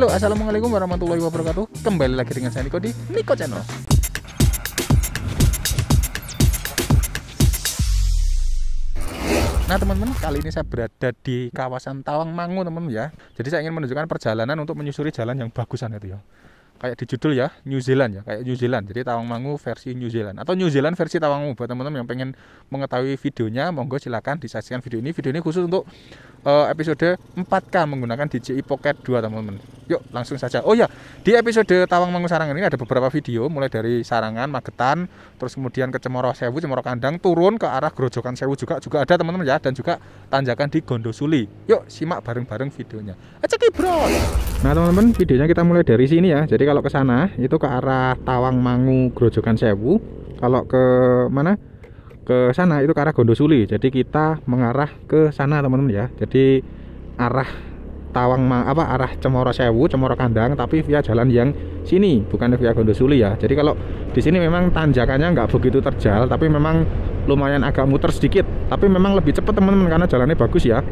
Halo, assalamualaikum warahmatullahi wabarakatuh. Kembali lagi dengan saya Niko di Niko Channel. Nah teman-teman, kali ini saya berada di kawasan Tawangmangu teman-teman ya. Jadi saya ingin menunjukkan perjalanan untuk menyusuri jalan yang bagusan itu ya. Kayak di judul ya, New Zealand ya, kayak New Zealand. Jadi Tawangmangu versi New Zealand atau New Zealand versi Tawangmangu buat teman-teman yang pengen mengetahui videonya, monggo silakan disaksikan video ini. Video ini khusus untuk uh, episode 4K menggunakan DJI Pocket 2 teman-teman. Yuk langsung saja. Oh ya, di episode Tawangmangu Sarangan ini ada beberapa video mulai dari Sarangan, Magetan, terus kemudian ke Cemoro Sewu, Cemoro Kandang, turun ke arah Grojogan Sewu juga juga ada teman-teman ya dan juga tanjakan di Gondosuli. Yuk simak bareng-bareng videonya. Aceki bro. Nah teman-teman videonya kita mulai dari sini ya. Jadi kalau ke sana itu ke arah Tawangmangu Grojogan Sewu. Kalau ke mana? Ke sana itu ke arah Gondosuli. Jadi kita mengarah ke sana teman-teman ya. Jadi arah Tawang apa arah Cemoro Sewu, Cemoro Kandang, tapi via jalan yang sini, bukan via Gondosuli ya. Jadi kalau di sini memang tanjakannya nggak begitu terjal, tapi memang lumayan agak muter sedikit. Tapi memang lebih cepat teman-teman karena jalannya bagus ya.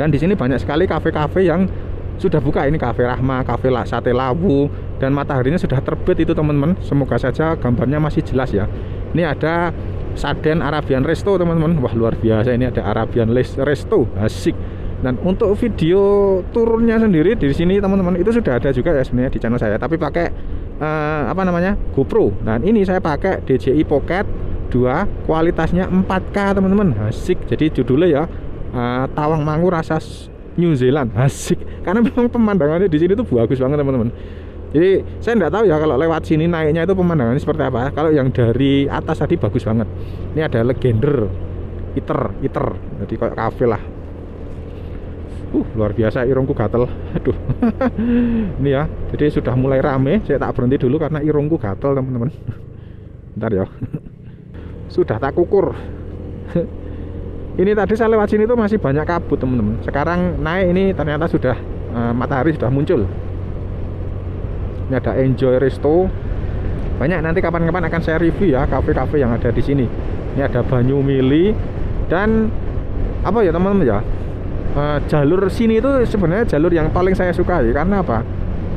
Dan di sini banyak sekali kafe-kafe yang sudah buka ini kafe Rahma, kafe Sate Lawu dan mataharinya sudah terbit itu teman-teman. Semoga saja gambarnya masih jelas ya. Ini ada Saden Arabian Resto teman-teman. Wah luar biasa. Ini ada Arabian Resto, asik. Dan untuk video turunnya sendiri di sini teman-teman itu sudah ada juga ya sebenarnya di channel saya. Tapi pakai uh, apa namanya? GoPro. Dan ini saya pakai DJI Pocket 2 kualitasnya 4K teman-teman. Asik. Jadi judulnya ya uh, Tawang Mangu rasa New Zealand. Asik. Karena memang pemandangannya di sini tuh bagus banget teman-teman jadi saya nggak tahu ya kalau lewat sini naiknya itu pemandangannya seperti apa. Kalau yang dari atas tadi bagus banget. Ini ada legender iter iter jadi kayak kafe lah. Uh luar biasa irungku gatel. Aduh. Ini ya jadi sudah mulai rame. Saya tak berhenti dulu karena irungku gatel teman-teman. Bentar ya. Sudah tak kukur. Ini tadi saya lewat sini tuh masih banyak kabut teman-teman. Sekarang naik ini ternyata sudah uh, matahari sudah muncul ini ada enjoy resto. Banyak nanti kapan-kapan akan saya review ya kafe-kafe yang ada di sini. Ini ada banyu mili dan apa ya teman-teman ya? Uh, jalur sini itu sebenarnya jalur yang paling saya sukai. Karena apa?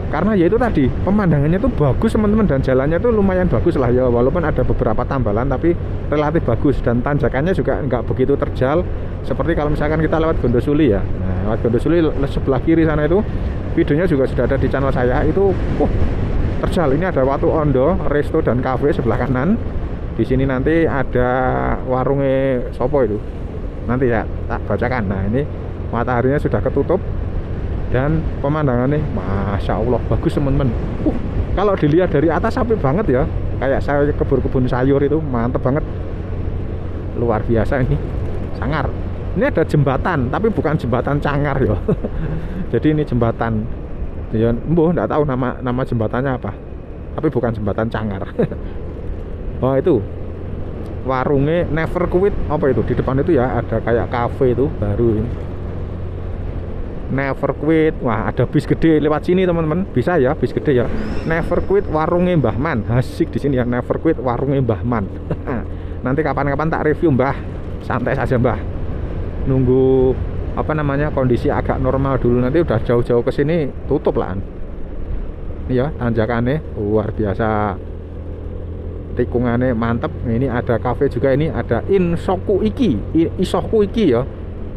Karena ya itu tadi pemandangannya itu bagus teman-teman dan jalannya itu lumayan bagus lah ya. Walaupun ada beberapa tambalan tapi relatif bagus. Dan tanjakannya juga nggak begitu terjal. Seperti kalau misalkan kita lewat Gondosuli ya. Nah, lewat Gondosuli sebelah kiri sana itu videonya juga sudah ada di channel saya. Itu uh, terjal. Ini ada Watu Ondo resto dan cafe sebelah kanan. Di sini nanti ada warungnya sopo itu. Nanti ya tak bacakan. Nah ini mataharinya sudah ketutup dan pemandangannya Masya Allah bagus teman-teman. Uh, kalau dilihat dari atas sampai banget ya. Kayak saya kebun-kebun sayur itu mantep banget. Luar biasa ini. Sangar ini ada jembatan tapi bukan jembatan cangar ya jadi ini jembatan. Ya embuh enggak tahu nama nama jembatannya apa. Tapi bukan jembatan cangar oh itu. Warungnya never quit apa itu? Di depan itu ya ada kayak cafe itu baru ini. Never Quit. Wah ada bis gede. Lewat sini teman-teman. Bisa ya bis gede ya. Never Quit warungnya Mbah Man. Asik di sini ya Never Quit warungnya Mbah Man. Nanti kapan-kapan tak review Mbah. Santai saja Mbah nunggu apa namanya kondisi agak normal dulu. Nanti udah jauh-jauh ke sini tutup lah. Ya tanjakannya luar biasa. Tikungannya mantep. Ini ada cafe juga. Ini ada Insoku Iki. Isoku Iki ya.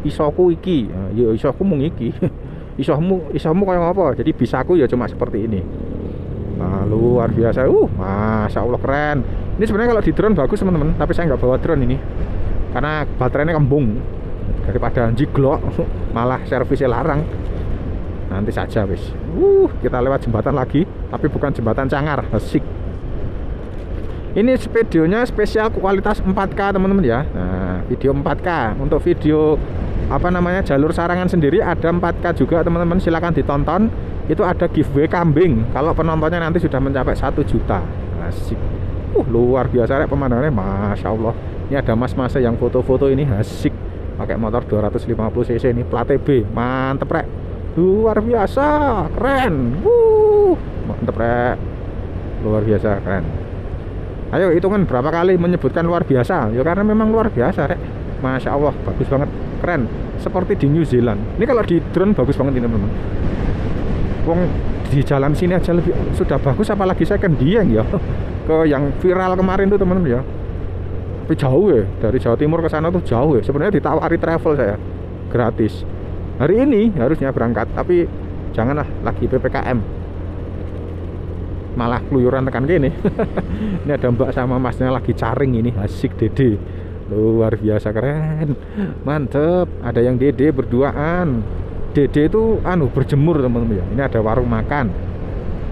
Isoku iki. Ya isoku mung iki. Isomu isomu kayak apa? Jadi bisaku ya cuma seperti ini. Nah, luar biasa. Uh masya allah keren. Ini sebenarnya kalau di drone bagus teman-teman. Tapi saya nggak bawa drone ini. Karena baterainya kembung daripada jiglok malah servisnya larang. Nanti saja wis. Uh kita lewat jembatan lagi tapi bukan jembatan cangar asik ini videonya spesial kualitas 4K teman-teman ya. Nah video 4K untuk video apa namanya jalur sarangan sendiri ada 4K juga teman-teman. Silahkan ditonton. Itu ada giveaway kambing. Kalau penontonnya nanti sudah mencapai satu juta. Asik uh luar biasa rek pemandangannya. Masya Allah. Ini ada mas-mas yang foto-foto ini. Asik pakai motor 250 cc ini plat TB mantep rek. Luar biasa keren. Uh mantep rek. Luar biasa keren. Ayo hitungan berapa kali menyebutkan luar biasa. Ya karena memang luar biasa rek. Masya Allah bagus banget. Keren. Seperti di New Zealand. Ini kalau di drone bagus banget ini teman-teman. Wong di jalan sini aja lebih sudah bagus apalagi saya kan dieng ya. Ke yang viral kemarin tuh teman-teman ya tapi jauh ya dari Jawa Timur ke sana tuh jauh ya. Sebenarnya ditawari travel saya gratis. Hari ini harusnya berangkat tapi janganlah lagi PPKM malah keluyuran tekan gini. Ini ada mbak sama masnya lagi caring ini asik dede. Luar biasa keren. Mantep. Ada yang dede berduaan. Dede itu anu berjemur teman-teman ya. Ini ada warung makan.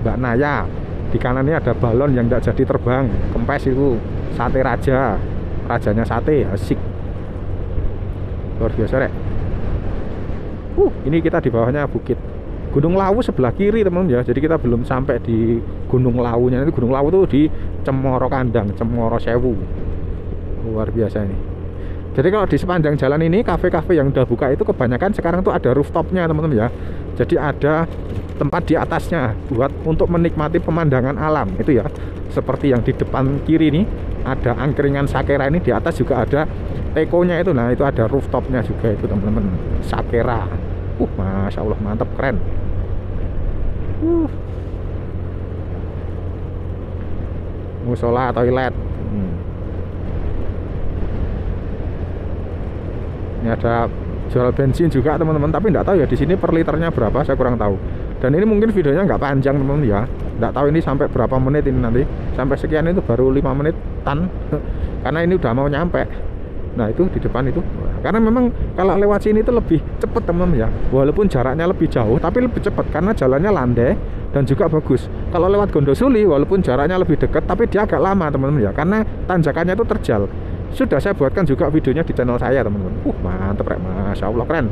Mbak Naya di kanannya ada balon yang tidak jadi terbang. Kempes itu sate raja rajanya sate asik. Luar biasa rek. Uh ini kita di bawahnya bukit. Gunung Lawu sebelah kiri teman-teman ya. Jadi kita belum sampai di Gunung Lawunya. Nanti Gunung Lawu tuh di Cemoro Kandang Cemoro Sewu. Luar biasa ini jadi kalau di sepanjang jalan ini kafe-kafe yang udah buka itu kebanyakan sekarang tuh ada rooftopnya teman-teman ya. Jadi ada tempat di atasnya buat untuk menikmati pemandangan alam itu ya. Seperti yang di depan kiri nih ada angkringan sakera ini di atas juga ada tekonya itu. Nah itu ada rooftopnya juga itu teman-teman. Sakera. Uh masya Allah mantap keren. Uh. musola toilet hmm. Ini ada jual bensin juga teman-teman. Tapi nggak tahu ya di sini per liternya berapa saya kurang tahu. Dan ini mungkin videonya nggak panjang teman-teman ya. Nggak tahu ini sampai berapa menit ini nanti. Sampai sekian itu baru lima menit tan. Karena ini udah mau nyampe. Nah itu di depan itu. Karena memang kalau lewat sini itu lebih cepet teman-teman ya. Walaupun jaraknya lebih jauh tapi lebih cepat karena jalannya landai dan juga bagus. Kalau lewat Gondosuli walaupun jaraknya lebih dekat tapi dia agak lama teman-teman ya. Karena tanjakannya itu terjal sudah saya buatkan juga videonya di channel saya teman-teman. Uh mantep rek. Masya Allah keren.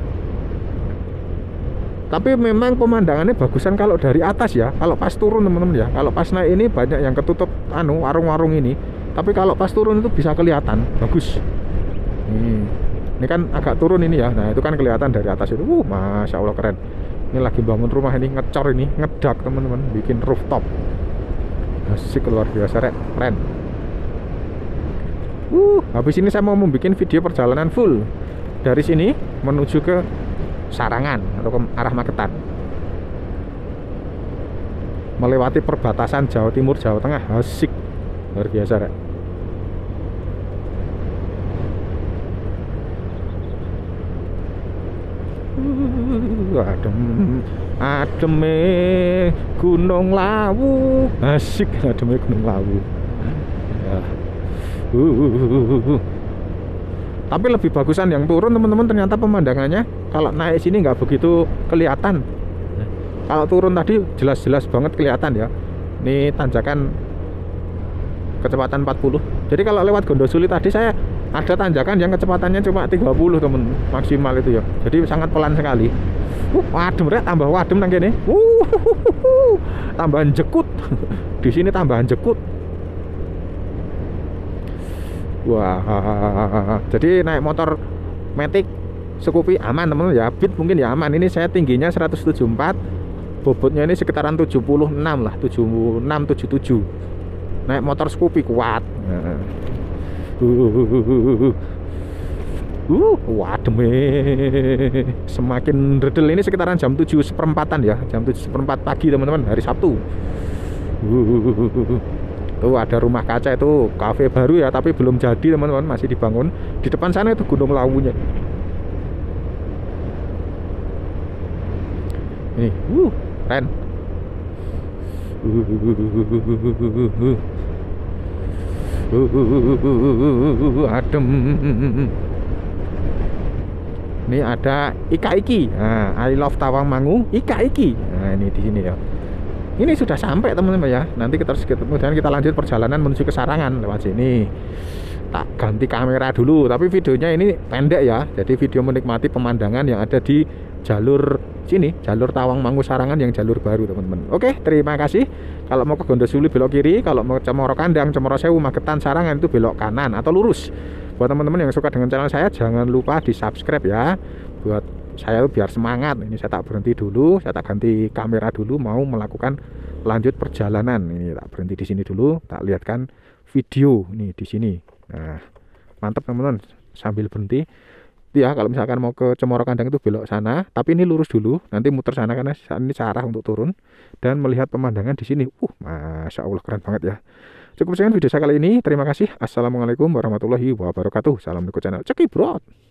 Tapi memang pemandangannya bagusan kalau dari atas ya. Kalau pas turun teman-teman ya. Kalau pas naik ini banyak yang ketutup anu warung-warung ini. Tapi kalau pas turun itu bisa kelihatan. Bagus. Ini ini kan agak turun ini ya. Nah itu kan kelihatan dari atas itu. Uh masya Allah keren. Ini lagi bangun rumah ini ngecor ini ngedak teman-teman. Bikin rooftop. Asik luar biasa keren uh. Habis ini saya mau membuat video perjalanan full. Dari sini menuju ke Sarangan atau ke arah Magetan. Melewati perbatasan Jawa Timur Jawa Tengah. Asik. Luar biasa rek. Uh, adem. Ademe Gunung Lawu. Asik ademe Gunung Lawu. Tapi lebih bagusan yang turun teman-teman ternyata pemandangannya. Kalau naik sini nggak begitu kelihatan. Kalau turun tadi jelas-jelas banget kelihatan ya. Ini tanjakan kecepatan 40 jadi kalau lewat Gondosuli tadi saya ada tanjakan yang kecepatannya cuma 30 temen maksimal itu ya. Jadi sangat pelan sekali. Uh, wadem rek. Tambah wadem nang kene. Uh, tambahan jekut. Di sini tambahan jekut wah. Jadi naik motor Matic Scoopy aman teman-teman. Ya Beat mungkin ya aman. Ini saya tingginya 174 bobotnya ini sekitaran 76 lah 76 77 naik motor Scoopy kuat. Uh, uh, uh, wadem semakin redel ini sekitaran jam 7 seperempatan ya jam 7 seperempat pagi teman-teman hari Sabtu. Uh, tuh ada rumah kaca itu kafe baru ya tapi belum jadi teman-teman masih dibangun. Di depan sana itu Gunung Lawunya. Ini uh keren. Adem. Ini ada Ika Iki. Nah, I love Tawangmangu Ika Iki. Nah ini di sini ya ini sudah sampai teman-teman ya. Nanti kita kemudian kita lanjut perjalanan menuju ke Sarangan lewat sini. Tak ganti kamera dulu tapi videonya ini pendek ya. Jadi video menikmati pemandangan yang ada di jalur sini jalur Tawang Mangu Sarangan yang jalur baru teman-teman. Oke terima kasih. Kalau mau ke Gondosuli belok kiri. Kalau mau ke Cemoro Kandang Cemoro Sewu Magetan Sarangan itu belok kanan atau lurus. Buat teman-teman yang suka dengan channel saya jangan lupa di subscribe ya. Buat saya biar semangat ini saya tak berhenti dulu saya tak ganti kamera dulu mau melakukan lanjut perjalanan. Ini tak berhenti di sini dulu tak lihatkan video ini di sini. Nah mantap teman-teman. Sambil berhenti. Ya kalau misalkan mau ke Cemoro Kandang itu belok sana tapi ini lurus dulu. Nanti muter sana karena ini cara untuk turun dan melihat pemandangan di sini. Uh masya Allah keren banget ya. Cukup sekian video saya kali ini. Terima kasih. Assalamualaikum warahmatullahi wabarakatuh. Salam channel. Cekibrot